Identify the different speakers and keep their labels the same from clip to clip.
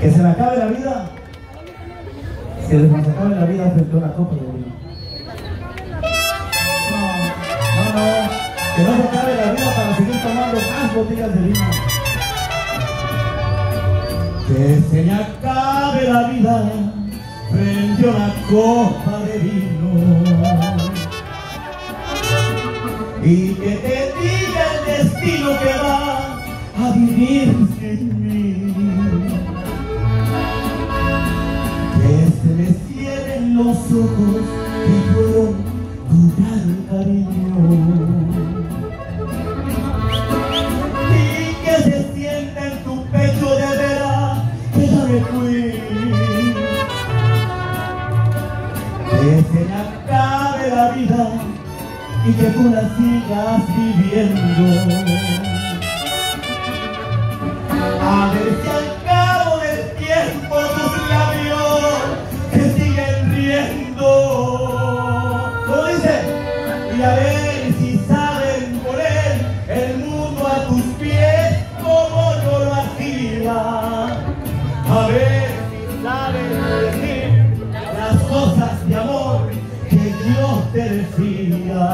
Speaker 1: Que se me acabe la vida. Que se acabe la vida frente a una copa de vino. No, no, no. Que no se acabe la vida para seguir tomando más botellas de vino. Que se me acabe la vida frente a una copa de vino. Y que te diga el destino que vas a vivir sin mí. Ojos y puedo tu gran cariño. Y que se sienta en tu pecho de veras que ya me fui. Que se me acabe la vida y que tú la sigas viviendo. Te decía.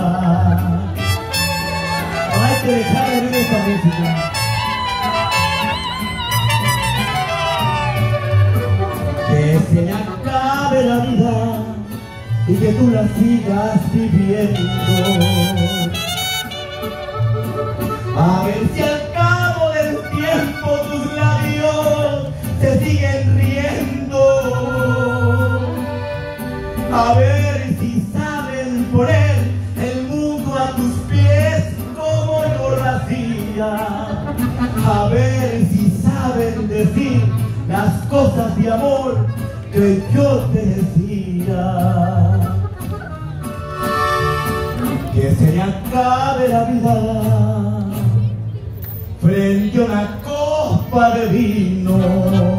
Speaker 1: Hay que dejar de ver esta música. Que se me acabe la vida y que tú la sigas viviendo. A ver si al cabo del tiempo tus labios se siguen riendo. A ver A ver si saben decir las cosas de amor que yo te decía. Que se me acabe la vida frente a una copa de vino.